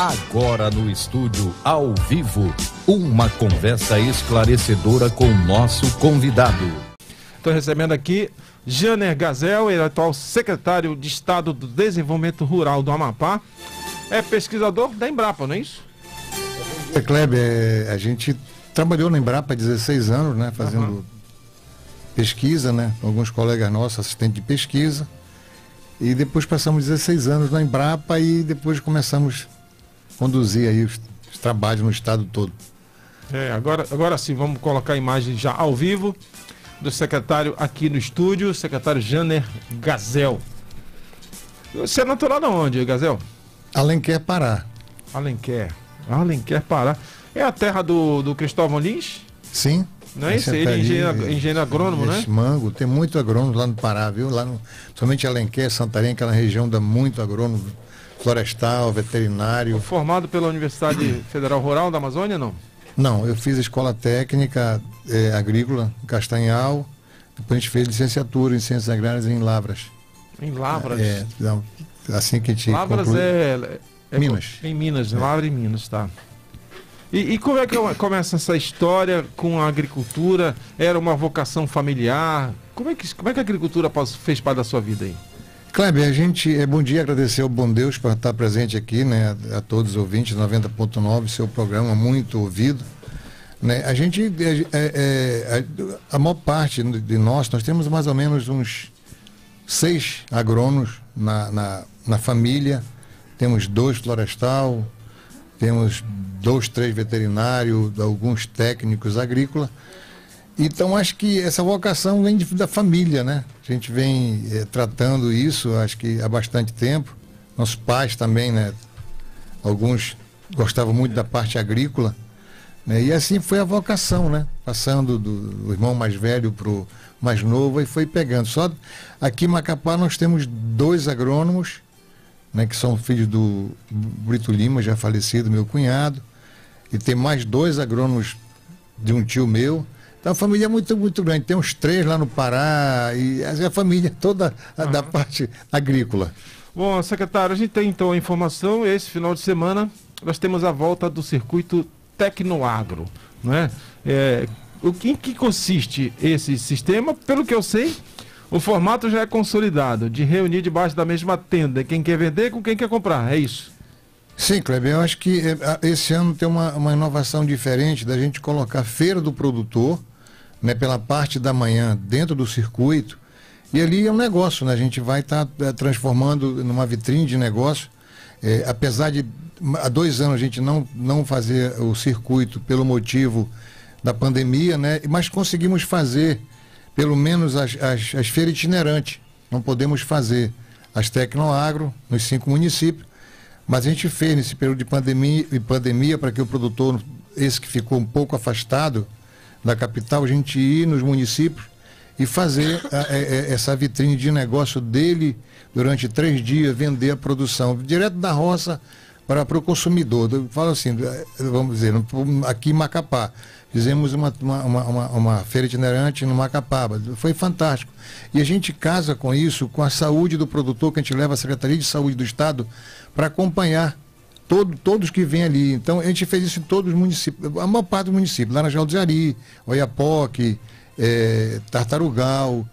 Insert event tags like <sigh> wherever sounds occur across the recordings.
Agora no estúdio, ao vivo, uma conversa esclarecedora com o nosso convidado. Estou recebendo aqui Janer Gazel, ele é atual secretário de Estado do Desenvolvimento Rural do Amapá. É pesquisador da Embrapa, não é isso? É, Kleber, é, a gente trabalhou na Embrapa há 16 anos, né? Fazendo uhum. pesquisa, né? Alguns colegas nossos, assistentes de pesquisa. E depois passamos 16 anos na Embrapa e depois começamos conduzir aí os, os trabalhos no estado todo. É, agora, agora sim, vamos colocar a imagem já ao vivo do secretário aqui no estúdio, secretário Janer Gazel. Você é natural de onde, Gazel? Alenquer, Pará. Alenquer. Alenquer, Pará. É a terra do, do Cristóvão Lins? Sim. Não é isso? Ele é engenheiro, engenheiro agrônomo, né? Mango, tem muito agrônomo lá no Pará, viu? Lá no, somente Alenquer, Santarém, aquela região dá muito agrônomo florestal, veterinário. Formado pela Universidade Federal Rural da Amazônia, não? Não, eu fiz escola técnica é, agrícola em Castanhal, depois a gente fez licenciatura em ciências agrárias em Lavras. Em Lavras? É, assim que a gente Lavras conclui... é, é, Minas. Em Minas, é. Lavras em Minas, tá. E, e, como é que começa essa história com a agricultura? Era uma vocação familiar? Como é que, como é que a agricultura fez parte da sua vida aí? Kleber, a gente é bom dia agradecer ao bom Deus por estar presente aqui, né, a todos os ouvintes 90.9, seu programa muito ouvido. Né? A gente, é, é, a, a maior parte de nós, nós temos mais ou menos uns seis agrônomos na, na, na família, temos dois florestal, temos dois, três veterinários, alguns técnicos agrícolas. Então acho que essa vocação vem de, da família, né? A gente vem é, tratando isso, acho que há bastante tempo. Nossos pais também, né? Alguns gostavam muito da parte agrícola. Né? E assim foi a vocação, né? Passando do, do irmão mais velho para o mais novo e foi pegando. Só aqui em Macapá nós temos dois agrônomos, né? Que são filhos do Brito Lima, já falecido, meu cunhado. E tem mais dois agrônomos de um tio meu. Então a família é muito, muito grande. Tem uns três lá no Pará e a família toda da parte agrícola. Bom, secretário, a gente tem então a informação. Esse final de semana nós temos a volta do circuito Tecnoagro. Não é? é o que, em que consiste esse sistema? Pelo que eu sei, o formato já é consolidado, de reunir debaixo da mesma tenda quem quer vender com quem quer comprar. É isso. Sim, Kleber, eu acho que eh, esse ano tem uma, uma inovação diferente da gente colocar feira do produtor né, pela parte da manhã dentro do circuito. E ali é um negócio, né? A gente vai estar tá, é, transformando numa vitrine de negócio. É, apesar de há dois anos a gente não, não fazer o circuito pelo motivo da pandemia, né? Mas conseguimos fazer pelo menos as, as, as feiras itinerantes. Não podemos fazer as Tecnoagro nos cinco municípios, mas a gente fez nesse período de pandemia, pandemia para que o produtor, esse que ficou um pouco afastado, da capital, a gente ir nos municípios e fazer a, a, a, essa vitrine de negócio dele durante três dias, vender a produção direto da roça para, para o consumidor. Eu falo assim, eh, vamos dizer, aqui em Macapá, fizemos uma, uma, uma, uma feira itinerante no Macapaba, foi fantástico. E a gente casa com isso, com a saúde do produtor, que a gente leva à Secretaria de Saúde do Estado para acompanhar todo, todos que vêm ali. Então, a gente fez isso em todos os municípios, a maior parte dos municípios, lá na Jaldiari, Oiapoque, é, Tartarugal.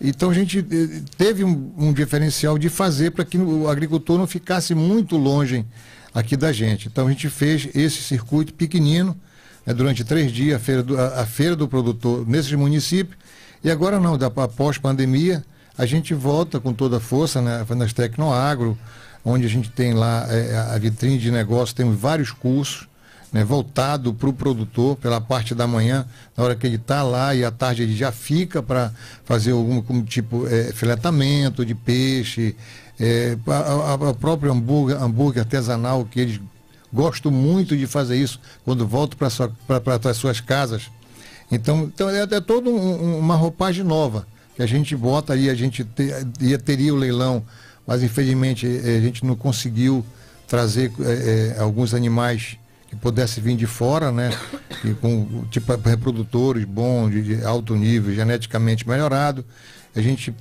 Então, a gente eh, teve um, um diferencial de fazer para que o agricultor não ficasse muito longe aqui da gente. Então, a gente fez esse circuito pequenino, né, durante três dias, a feira, do, a, a feira do produtor nesses municípios. E agora não, da, após pandemia, a gente volta com toda a força né, nas Tecnoagro, onde a gente tem lá é, a vitrine de negócio, temos vários cursos né, voltado para o produtor pela parte da manhã, na hora que ele está lá e à tarde ele já fica para fazer algum tipo é, filetamento de peixe, é, a, a, próprio hambúrguer, hambúrguer artesanal que eles gostam muito de fazer isso quando voltam para sua, as suas casas. Então, então é, é toda um, uma roupagem nova que a gente bota aí, a gente ia teria o leilão mas infelizmente eh, a gente não conseguiu trazer é, alguns animais que pudessem vir de fora, né? E com tipo reprodutores bons, de, de alto nível, geneticamente melhorado. A gente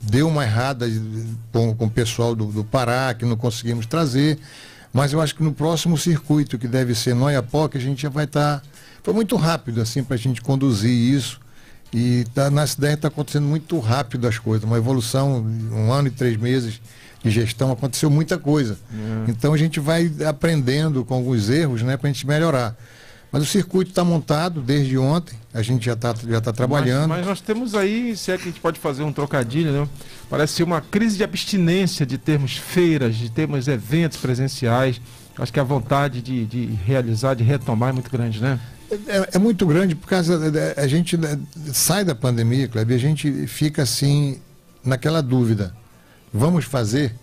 deu uma errada com, com o pessoal do, do Pará, que não conseguimos trazer. Mas eu acho que no próximo circuito, que deve ser Noiapoque, a gente já vai estar. Tá... Foi muito rápido assim para a gente conduzir isso. E tá, na cidade está acontecendo muito rápido as coisas. Uma evolução, um ano e três meses de gestão, aconteceu muita coisa. É. Então a gente vai aprendendo com alguns erros né, para a gente melhorar. Mas o circuito está montado desde ontem, a gente já está já tá trabalhando. Mas, mas, nós temos aí, se é que a gente pode fazer um trocadilho, né? parece ser uma crise de abstinência de termos feiras, de termos eventos presenciais. Acho que a vontade de, de realizar, de retomar é muito grande, né? É, é muito grande, porque a, a gente né, sai da pandemia, Kleber, e a gente fica assim, naquela dúvida. Vamos fazer?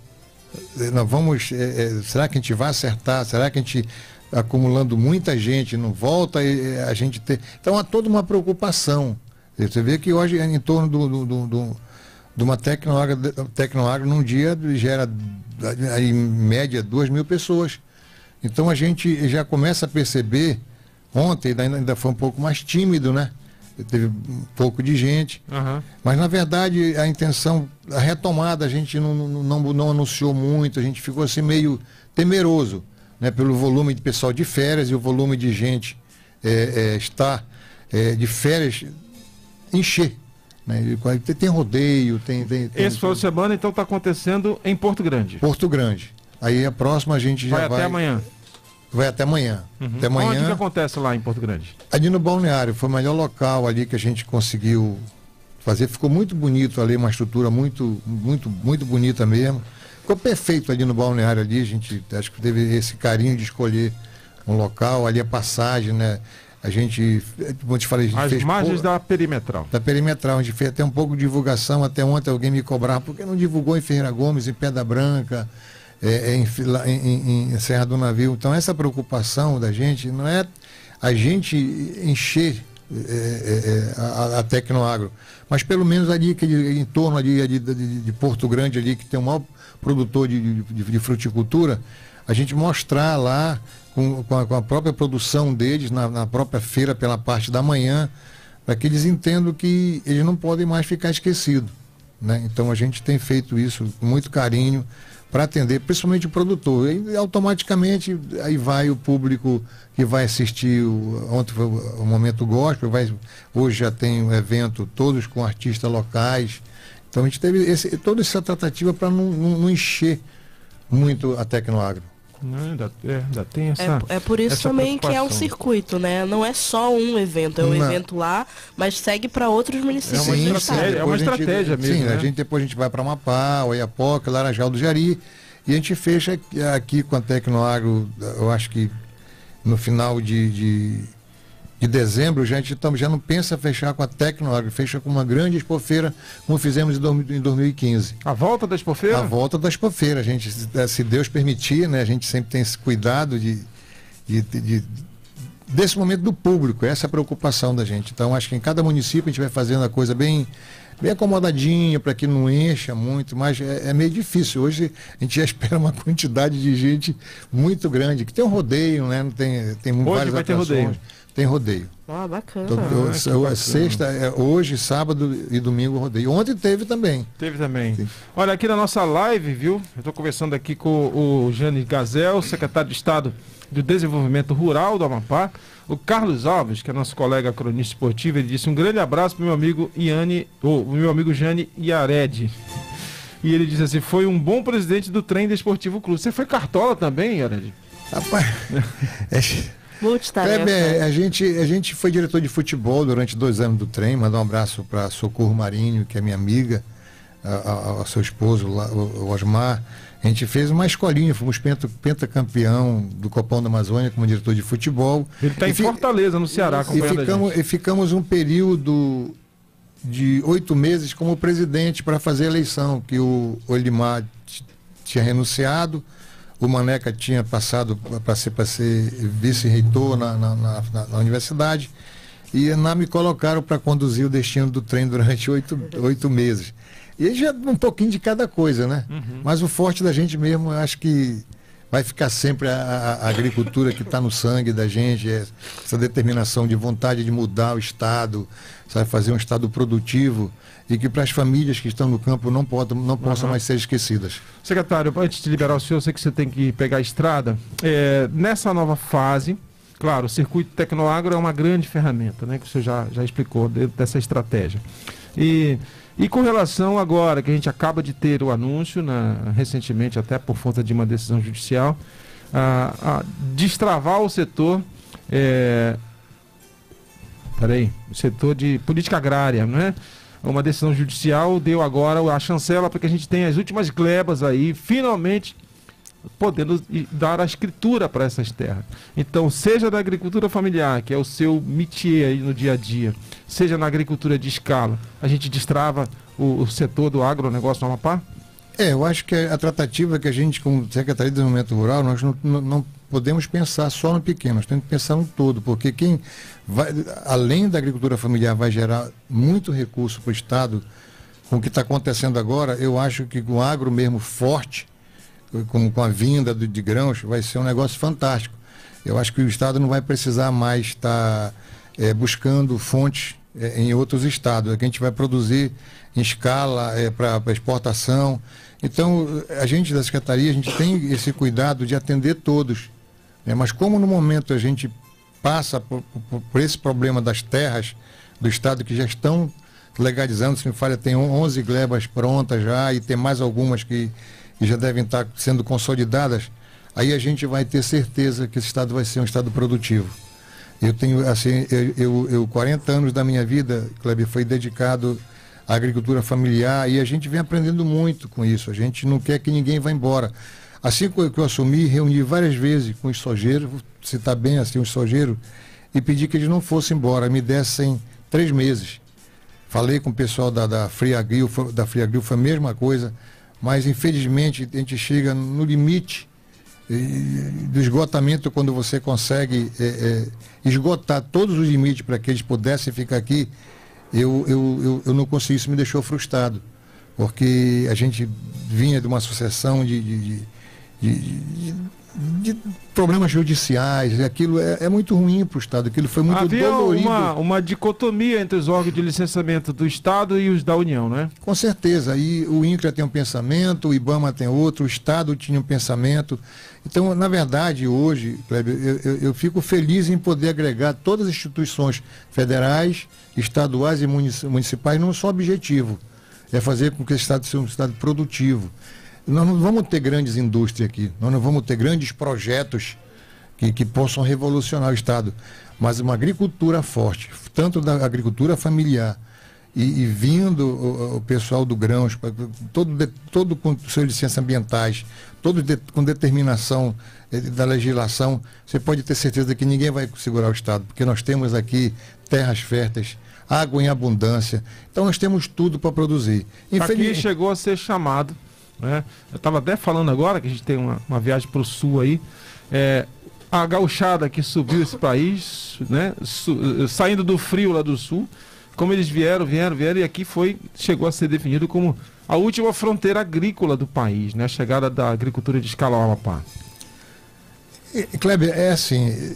Não, vamos, é, é, será que a gente vai acertar? Será que a gente acumulando muita gente, não volta a gente ter. Então há toda uma preocupação. Você vê que hoje em torno do, do, do, do de uma tecnoagro, tecnoagro num dia gera em média duas mil pessoas. Então a gente já começa a perceber, ontem ainda, foi um pouco mais tímido, né? Teve um pouco de gente. Uhum. Mas na verdade a intenção, a retomada, a gente não, não, não anunciou muito, a gente ficou assim meio temeroso né, pelo volume de pessoal de férias e o volume de gente é, é, estar é, de férias encher. Né? Tem rodeio, tem. tem, tem Esse final de semana, então, está acontecendo em Porto Grande. Porto Grande. Aí a próxima a gente já vai. Vai até amanhã. Vai até amanhã. Uhum. Até amanhã. Onde que acontece lá em Porto Grande? Ali no balneário. Foi o melhor local ali que a gente conseguiu fazer. Ficou muito bonito ali, uma estrutura muito, muito, muito bonita mesmo. Ficou perfeito ali no balneário ali, a gente acho que teve esse carinho de escolher um local, ali a passagem, né? A gente, como eu te falei, a gente As fez margens da perimetral. Da perimetral, a gente fez até um pouco de divulgação, até ontem alguém me cobrava, porque não divulgou em Ferreira Gomes, em Pedra Branca, é, em, em, em Serra do Navio. Então essa preocupação da gente não é a gente encher é, é, é a, a Tecnoagro, mas pelo menos ali em torno ali de, de, de Porto Grande ali que tem o maior produtor de, de, de fruticultura, a gente mostrar lá com, com, a, com a própria produção deles, na, na, própria feira pela parte da manhã, para que eles entendam que eles não podem mais ficar esquecidos. Né? Então a gente tem feito isso com muito carinho para atender, principalmente o produtor. E automaticamente aí vai o público que vai assistir, o, ontem foi o, Momento Gospel, vai, hoje já tem um evento, todos com artistas locais. Então a gente teve esse, toda essa tratativa para não, não, não, encher muito a Tecnoagro. Não, ainda, é, ainda tem essa. É, é por isso também que é um circuito, né? Não é só um evento, é um não. evento lá, mas segue para outros municípios. É uma estratégia, é uma estratégia gente, mesmo. Sim, né? a gente, depois a gente vai para Amapá, Oiapoca, Laranjal do Jari. E a gente fecha aqui com a Tecnoagro, eu acho que no final de, de de dezembro, já, a gente já não pensa fechar com a Tecnoagro, fecha com uma grande expofeira, como fizemos em 2015. A volta da expofeira? A volta da expofeira, gente, se Deus permitir, né, a gente sempre tem esse cuidado de, de, de desse momento do público, essa é a preocupação da gente. Então, acho que em cada município a gente vai fazendo a coisa bem, bem acomodadinha, para que não encha muito, mas é, é, meio difícil. Hoje a gente já <laughs> espera uma quantidade de gente muito grande, que tem um rodeio, né? Não tem, tem Hoje várias vai atrações. ter rodeio. Tem rodeio. Ah, bacana. Todo, ah, bacana. Sexta, é, hoje, sábado e domingo rodeio. Ontem teve também. Teve também. Sim. Olha, aqui na nossa live, viu? Eu estou conversando aqui com o Jane Gazel, secretário de Estado do Desenvolvimento Rural do Amapá. O Carlos Alves, que é nosso colega cronista esportivo, ele disse um grande abraço para o meu amigo Iane, ou meu amigo Jane Iared. E ele disse assim: foi um bom presidente do trem desportivo clube. Você foi cartola também, Iared? Rapaz, <laughs> é, Multitarefa. É, a, gente, a gente foi diretor de futebol durante dois anos do trem. Mandar um abraço para Socorro Marinho, que é minha amiga, a, a, a seu esposo, o, o Osmar. A gente fez uma escolinha, fomos penta, pentacampeão do Copão da Amazônia como diretor de futebol. Ele está em Fortaleza, no Ceará, e ficamos, e ficamos um período de oito meses como presidente para fazer a eleição, que o Olimar tinha renunciado o Maneca tinha passado para ser, ser vice-reitor na, na, na, na, universidade e na me colocaram para conduzir o destino do trem durante oito, oito meses. E aí já um pouquinho de cada coisa, né? Uhum. Mas o forte da gente mesmo, eu acho que vai ficar sempre a, a agricultura que está no sangue da gente, essa determinação de vontade de mudar o Estado, sabe, fazer um Estado produtivo e que para as famílias que estão no campo não, pode, não possam uhum. mais ser esquecidas. Secretário, antes de liberar o senhor, eu sei que você tem que pegar a estrada. É, nessa nova fase, claro, o circuito Tecnoagro é uma grande ferramenta, né, que o senhor já, já explicou dentro dessa estratégia. E e com relação agora, que a gente acaba de ter o anúncio, na, recentemente, até por conta de uma decisão judicial, a, a destravar o setor. É, peraí, o setor de política agrária, não é? Uma decisão judicial deu agora a chancela para que a gente tenha as últimas glebas aí, finalmente podendo dar a escritura para essas terras. Então, seja da agricultura familiar, que é o seu métier aí no dia a dia, seja na agricultura de escala, a gente destrava o, o setor do agronegócio no Amapá? É, eu acho que a tratativa que a gente, como Secretaria de Desenvolvimento Rural, nós não, não, não podemos pensar só no pequeno, nós temos que pensar no todo, porque quem vai, além da agricultura familiar, vai gerar muito recurso para o Estado, com o que está acontecendo agora, eu acho que o agro mesmo forte, com, com a vinda de, de grãos, vai ser um negócio fantástico. Eu acho que o Estado não vai precisar mais estar tá, é, buscando fontes é, em outros estados. É que a gente vai produzir em escala é, para exportação. Então, a gente da Secretaria, a gente tem esse cuidado de atender todos. Né? Mas como no momento a gente passa por, por, por, esse problema das terras do Estado que já estão legalizando, se me falha, tem 11 glebas prontas já e tem mais algumas que que já devem estar sendo consolidadas, aí a gente vai ter certeza que esse Estado vai ser um Estado produtivo. Eu tenho, assim, eu, eu, eu 40 anos da minha vida, Kleber, foi dedicado à agricultura familiar e a gente vem aprendendo muito com isso. A gente não quer que ninguém vá embora. Assim que eu assumi, reuni várias vezes com os vou citar bem assim, os sojeiros, e pedi que eles não fossem embora, me dessem três meses. Falei com o pessoal da, da Friagril, da Friagril foi a mesma coisa mas infelizmente a gente chega no limite do esgotamento quando você consegue é, é, esgotar todos os limites para que eles pudessem ficar aqui, eu, eu, eu, eu, não consegui, isso me deixou frustrado, porque a gente vinha de uma sucessão de, de, de, de de problemas judiciais, aquilo é, é muito ruim para o Estado, aquilo foi muito Havia dolorido. Uma, uma dicotomia entre os órgãos de licenciamento do Estado e os da União, né? Com certeza, aí o INCRA tem um pensamento, o IBAMA tem outro, o Estado tinha um pensamento. Então, na verdade, hoje, Kleber, eu, eu, eu fico feliz em poder agregar todas as instituições federais, estaduais e municipais num só objetivo, é fazer com que o Estado seja um Estado produtivo. Nós não vamos ter grandes indústrias aqui, nós não vamos ter grandes projetos que, que possam revolucionar o Estado, mas uma agricultura forte, tanto da agricultura familiar e, e vindo o, o, pessoal do Grãos, todo, de, todo com suas licenças ambientais, todo de, com determinação eh, da legislação, você pode ter certeza que ninguém vai segurar o Estado, porque nós temos aqui terras férteis, água em abundância, então nós temos tudo para produzir. Infeliz... Aqui chegou a ser chamado né? Eu estava até falando agora que a gente tem uma, uma viagem para o sul aí. É, a gauchada que subiu esse país, né? Su, saindo do frio lá do sul, como eles vieram, vieram, vieram, e aqui foi, chegou a ser definido como a última fronteira agrícola do país, né? A chegada da agricultura de escala Amapá. Kleber, é assim,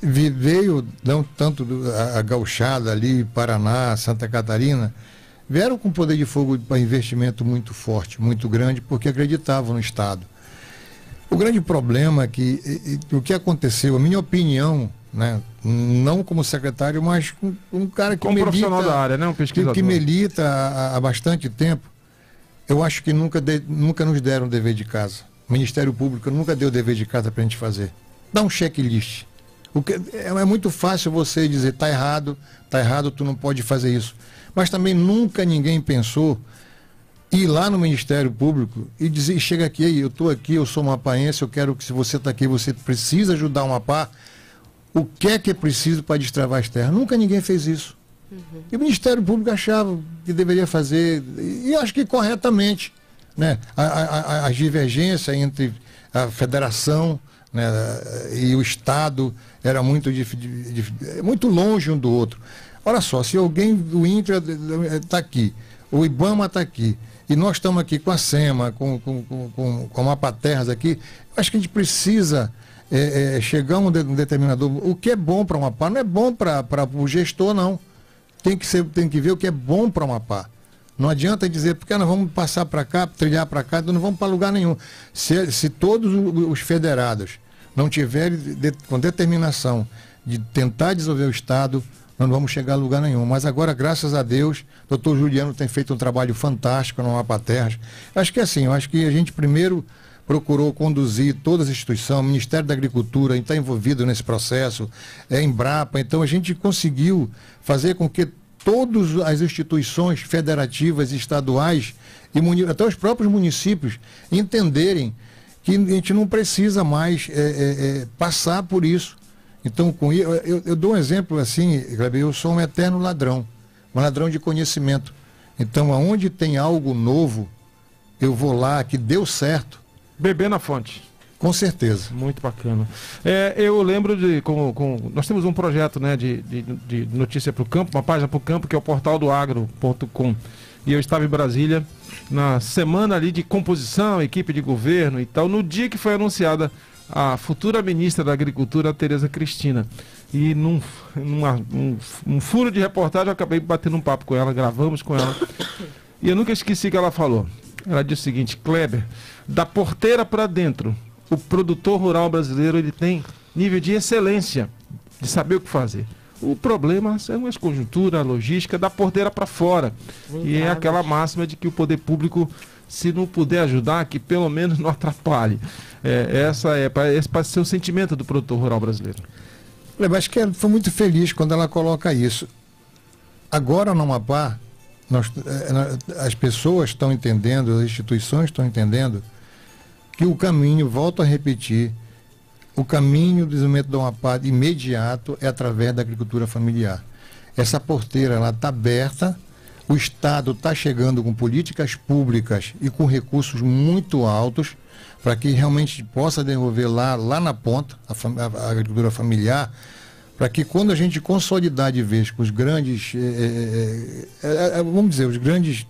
veio não tanto a, a gauchada ali, Paraná, Santa Catarina, vieram com poder de fogo para investimento muito forte, muito grande, porque acreditavam no Estado. O grande problema é que e, e, o que aconteceu, a minha opinião, né, não como secretário, mas um, um cara que como milita, profissional da área, né, um pesquisador. Que, que milita há, há, bastante tempo, eu acho que nunca, de, nunca nos deram dever de casa. O Ministério Público nunca deu dever de casa para a gente fazer. Dá um checklist. O que, é, é muito fácil você dizer, tá errado, tá errado, tu não pode fazer isso. Mas também nunca ninguém pensou ir lá no Ministério Público e dizer, chega aqui, eu estou aqui, eu sou mapaense, eu quero que se você está aqui, você precisa ajudar o Mapá. O que é que é preciso para destravar as terras? Nunca ninguém fez isso. Uhum. E o Ministério Público achava que deveria fazer, e acho que corretamente, né? A, a, a divergência entre a federação né, e o Estado era muito, muito longe um do outro. Olha só, se alguém do INCRA está aqui, o IBAMA está aqui, e nós estamos aqui com a SEMA, com, com, com, com a Mapa Terras aqui, acho que a gente precisa é, é, chegar a um, de, um. O que é bom para o Amapá não é bom para o gestor, não. Tem que, ser, tem que ver o que é bom para o Amapá. Não adianta dizer, porque nós vamos passar para cá, trilhar para cá, então não vamos para lugar nenhum. Se, se todos os federados não tiverem de, com determinação de tentar desenvolver o Estado, nós não vamos chegar a lugar nenhum. Mas agora, graças a Deus, o doutor Juliano tem feito um trabalho fantástico no Mapa Terras. Acho que é assim, acho que a gente primeiro procurou conduzir todas as instituições, o Ministério da Agricultura está envolvido nesse processo, é Embrapa, então a gente conseguiu fazer com que todas as instituições federativas estaduais e até os próprios municípios entenderem que a gente não precisa mais é, é, é, passar por isso. Então, com eu, eu, eu dou um exemplo assim, eu sou um eterno ladrão, um ladrão de conhecimento. Então, aonde tem algo novo, eu vou lá, que deu certo, Beber na fonte. Com certeza. Muito bacana. É, eu lembro de. Com, com, nós temos um projeto né, de, de, de notícia para o campo, uma página para o campo, que é o portal do agro.com. E eu estava em Brasília na semana ali de composição, equipe de governo e tal, no dia que foi anunciada a futura ministra da Agricultura, Tereza Cristina. E num, numa, um, um furo de reportagem eu acabei batendo um papo com ela, gravamos com ela. E eu nunca esqueci o que ela falou. Ela disse o seguinte, Kleber, da porteira para dentro, o produtor rural brasileiro ele tem nível de excelência de saber o que fazer. O problema são as conjunturas, a logística, da porteira para fora. E é aquela máxima de que o poder público, se não puder ajudar, que pelo menos não atrapalhe. É, essa é esse pode ser o sentimento do produtor rural brasileiro. Eu acho que ela foi muito feliz quando ela coloca isso. Agora no Amapá, nós, é, as pessoas estão entendendo, as instituições estão entendendo que o caminho, volto a repetir, o caminho do desenvolvimento do Amapá imediato é através da agricultura familiar. Essa porteira está aberta, o Estado está chegando com políticas públicas e com recursos muito altos para que realmente possa desenvolver lá, lá na ponta a, a, agricultura familiar para que quando a gente consolidar de vez com os grandes, é, é, é, vamos dizer, os grandes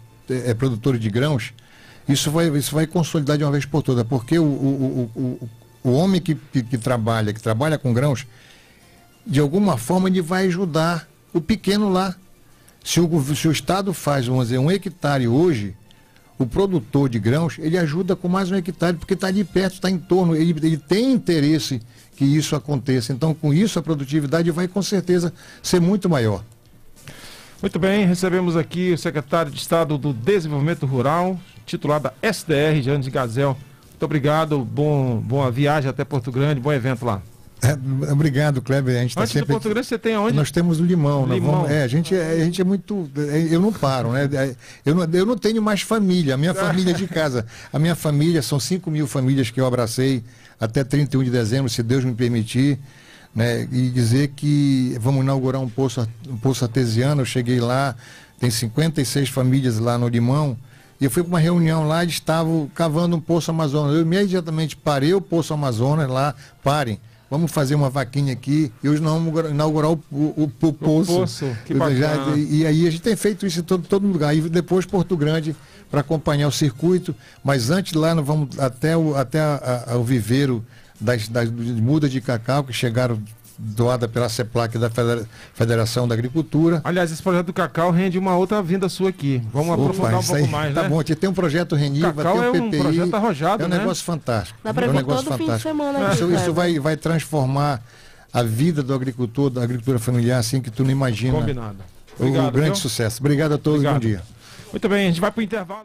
produtores de grãos, isso vai, isso vai consolidar de uma vez por todas, porque o, o, o, o homem que, que, que trabalha, que trabalha com grãos, de alguma forma ele vai ajudar o pequeno lá. Se o, se o Estado faz, vamos dizer, um hectare hoje, o produtor de grãos, ele ajuda com mais um hectare, porque está ali perto, está em torno, ele, ele tem interesse que isso aconteça. Então, com isso, a produtividade vai com certeza ser muito maior. Muito bem, recebemos aqui o secretário de Estado do Desenvolvimento Rural, titular da SDR, Janes Gazel. Muito obrigado, bom, boa viagem até Porto Grande, bom evento lá. É, obrigado, Kleber. A gente tá sempre... Porto Grande você tem onde? Nós temos o Limão. limão. Vamos... É, a gente, é, a gente é muito. É, eu não paro, né? É, eu não, eu não tenho mais família. A minha família de casa. A minha família, são 5 mil famílias que eu abracei até 31 de dezembro, se Deus me permitir. Né? E dizer que vamos inaugurar um poço, um poço artesiano. Eu cheguei lá, tem 56 famílias lá no Limão. E eu fui para uma reunião lá, eles estavam cavando um poço Amazonas. Eu imediatamente parei o poço Amazonas lá, parem vamos fazer uma vaquinha aqui e hoje nós vamos inaugurar o, o, o, o poço. O poço que e, e, aí a gente tem feito isso em todo, todo lugar. E depois Porto Grande para acompanhar o circuito, mas antes lá nós vamos até o, até a, a, o viveiro das, das mudas de cacau que chegaram doada pela CEPLAC da Federação da Agricultura. Aliás, esse projeto do Cacau rende uma outra vinda sua aqui. Vamos Opa, aprofundar um pouco aí, mais, tá né? Tá bom, tem um projeto Reniva, Cacau tem um PPI. É um projeto arrojado, É um né? negócio fantástico. Dá para é um negócio todo fantástico. fim de semana. Isso, isso vai, vai transformar a vida do agricultor, da agricultura familiar, assim que tu não imagina. Combinado. Obrigado, o grande viu? sucesso. Obrigado a todos, Obrigado. bom dia. Muito bem, a gente vai para o intervalo.